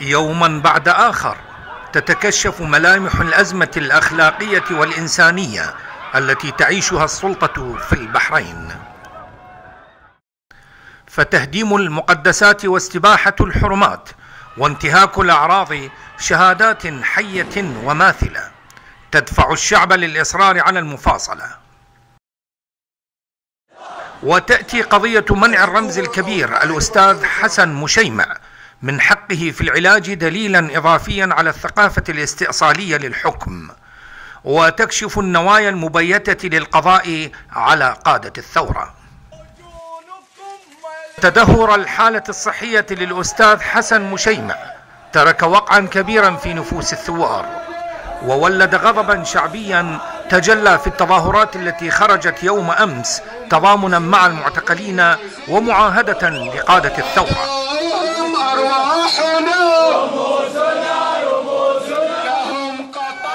يوما بعد آخر. تتكشف ملامح الأزمة الأخلاقية والإنسانية التي تعيشها السلطة في البحرين. فتهديم المقدسات واستباحة الحرمات وانتهاك الأعراض شهادات حية وماثلة تدفع الشعب للإصرار على المفاصلة. وتأتي قضية منع الرمز الكبير الأستاذ حسن مشيمع من حقه في العلاج دليلا اضافيا على الثقافة الاستئصالية للحكم وتكشف النوايا المبيتة للقضاء على قادة الثورة. تدهور الحالة الصحية للأستاذ حسن مشيمع. ترك وقعا كبيرا في نفوس الثوار وولد غضبا شعبيا تجلى في التظاهرات التي خرجت يوم أمس تضامنا مع المعتقلين ومعاهده لقاده الثوره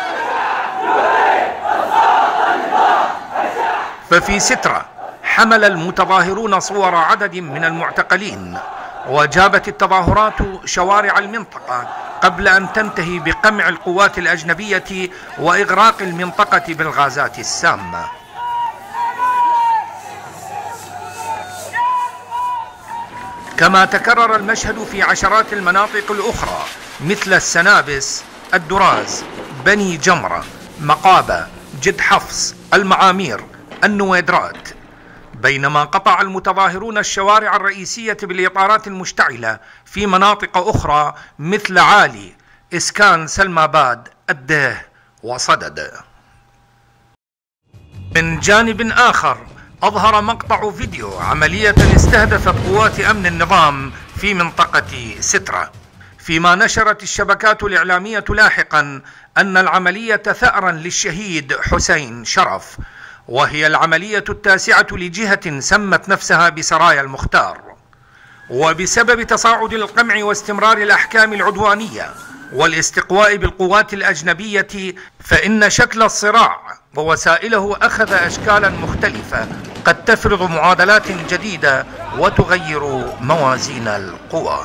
ففي سترة حمل المتظاهرون صور عدد من المعتقلين وجابت التظاهرات شوارع المنطقة قبل أن تنتهي بقمع القوات الأجنبية وإغراق المنطقة بالغازات السامة. كما تكرر المشهد في عشرات المناطق الأخرى مثل السنابس الدراز بني جمرة مقابة جد حفص المعامير النويدرات. بينما قطع المتظاهرون الشوارع الرئيسية بالإطارات المشتعلة في مناطق أخرى مثل عالي إسكان سلماباد الديه وصدد. من جانب آخر أظهر مقطع فيديو عملية استهدفت قوات أمن النظام في منطقة سترة. فيما نشرت الشبكات الإعلامية لاحقا أن العملية ثأرا للشهيد حسين شرف وهي العملية التاسعة لجهة سمت نفسها بسرايا المختار. وبسبب تصاعد القمع واستمرار الأحكام العدوانية والاستقواء بالقوات الأجنبية فإن شكل الصراع ووسائله أخذ أشكالا مختلفة قد تفرض معادلات جديدة وتغير موازين القوى.